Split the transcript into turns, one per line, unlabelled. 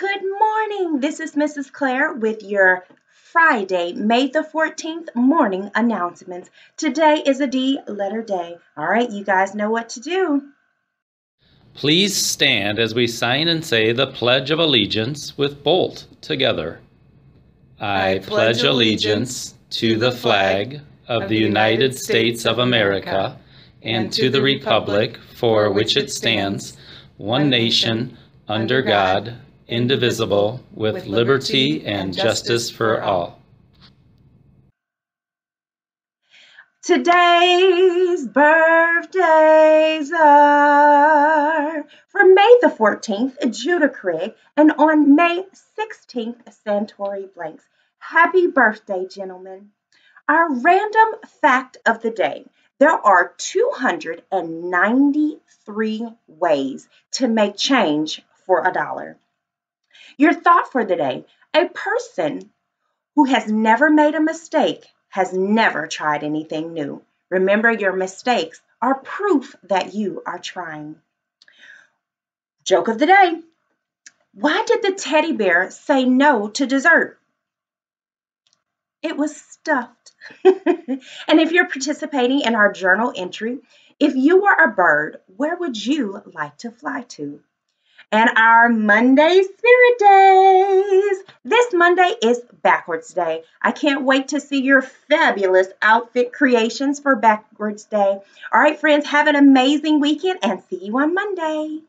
Good morning. This is Mrs. Claire with your Friday, May the 14th morning announcements. Today is a D letter day. All right, you guys know what to do.
Please stand as we sign and say the Pledge of Allegiance with Bolt together. I pledge allegiance to the flag of the United States of America and to the republic for which it stands, one nation, under God, indivisible, with liberty and justice for all.
Today's birthdays are for May the 14th, Judah Craig, and on May 16th, Santori Blanks. Happy birthday, gentlemen. Our random fact of the day there are 293 ways to make change for a dollar. Your thought for the day a person who has never made a mistake has never tried anything new. Remember, your mistakes are proof that you are trying. Joke of the day Why did the teddy bear say no to dessert? It was stuffed. and if you're participating in our journal entry, if you were a bird, where would you like to fly to? And our Monday Spirit Days. This Monday is Backwards Day. I can't wait to see your fabulous outfit creations for Backwards Day. All right, friends, have an amazing weekend and see you on Monday.